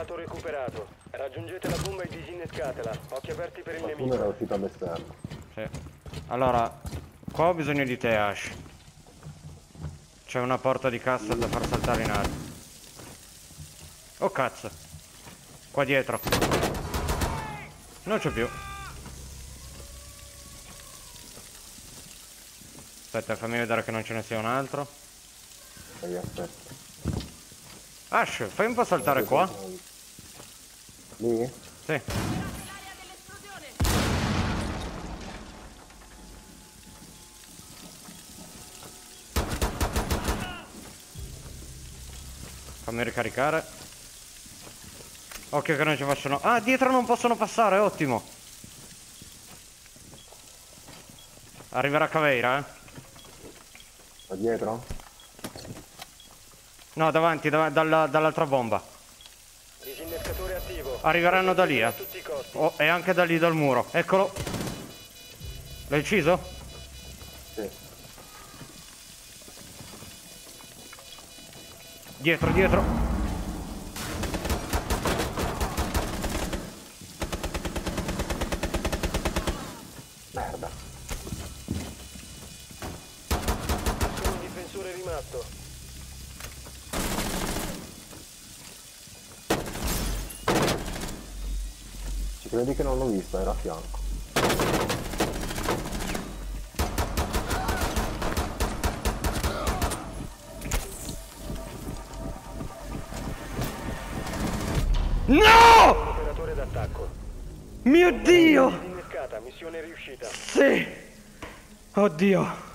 stato recuperato. Raggiungete la bomba e disinnescatela. Occhi aperti per il Qualcuno nemico. era uscito all'esterno. Sì. Allora, qua ho bisogno di te, Ash. C'è una porta di cassa da far saltare in aria. Oh cazzo. Qua dietro. Non c'è più. Aspetta, fammi vedere che non ce ne sia un altro. Aspetta. Ash, fai un po' saltare qua. Lì? Sì. Fammi ricaricare. Occhio che non ci facciano... Ah, dietro non possono passare, ottimo. Arriverà Caveira, eh? Da dietro? No, davanti, dav- dalla- dall'altra bomba. Disinnescatore attivo. Arriveranno da lì, eh. A tutti i costi. Oh, e anche da lì dal muro. Eccolo. L'hai ucciso? Sì. Dietro, dietro. Merda. Solo un difensore rimasto. Credi che non l'ho visto, era a fianco. No! Operatore d'attacco. Mio Dio! Missione riuscita. Sì! Oddio!